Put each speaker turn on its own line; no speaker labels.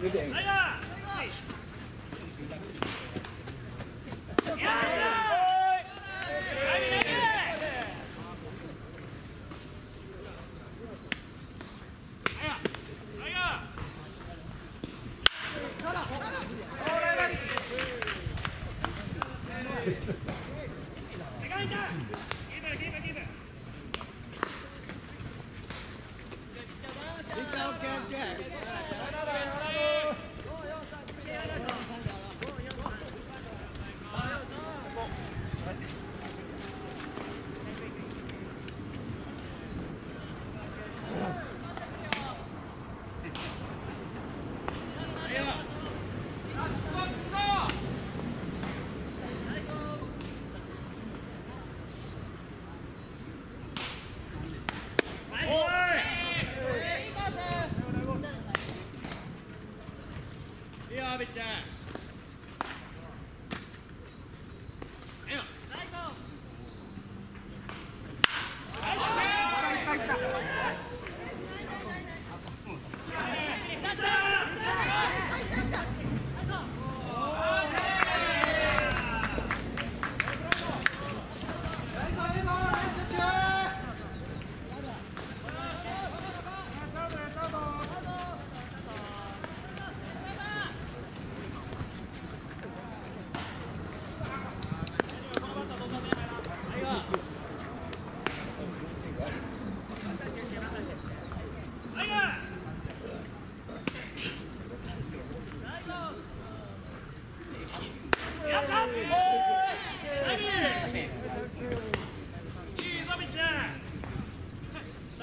哎呀！